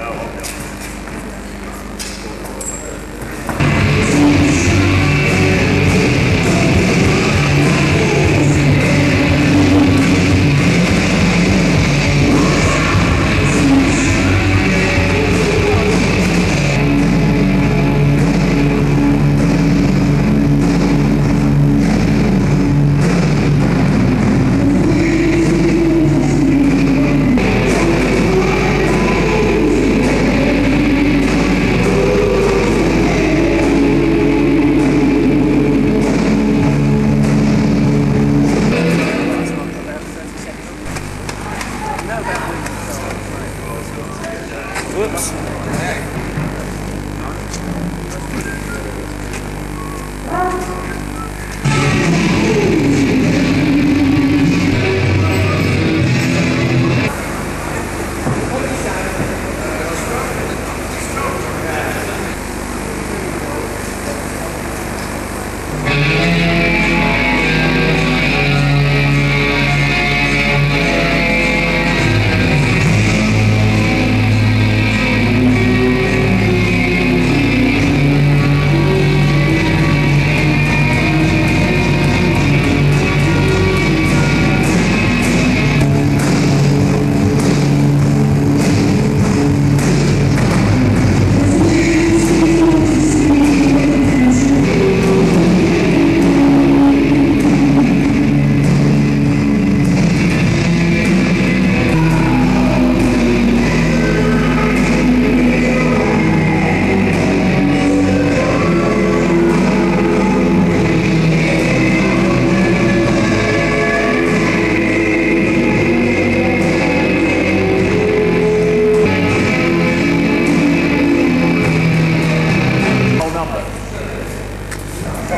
Get the old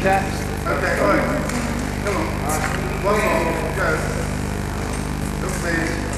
Okay. Come on. One more. Go. Look, please.